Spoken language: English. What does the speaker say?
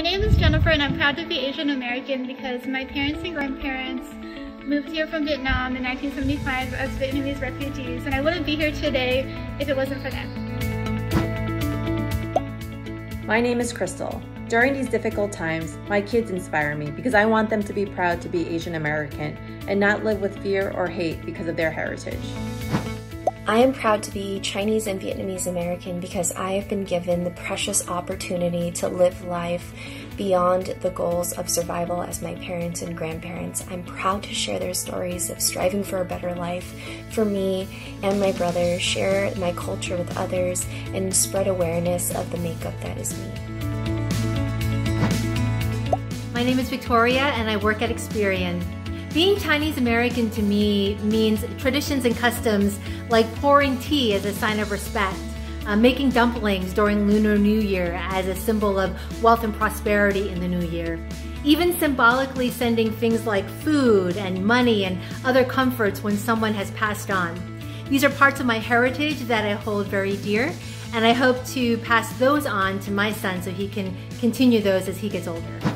My name is Jennifer and I'm proud to be Asian American because my parents and grandparents moved here from Vietnam in 1975 as Vietnamese refugees and I wouldn't be here today if it wasn't for them. My name is Crystal. During these difficult times, my kids inspire me because I want them to be proud to be Asian American and not live with fear or hate because of their heritage. I am proud to be Chinese and Vietnamese American because I have been given the precious opportunity to live life beyond the goals of survival as my parents and grandparents. I'm proud to share their stories of striving for a better life for me and my brother, share my culture with others, and spread awareness of the makeup that is me. My name is Victoria and I work at Experian. Being Chinese American to me means traditions and customs like pouring tea as a sign of respect, uh, making dumplings during Lunar New Year as a symbol of wealth and prosperity in the new year, even symbolically sending things like food and money and other comforts when someone has passed on. These are parts of my heritage that I hold very dear, and I hope to pass those on to my son so he can continue those as he gets older.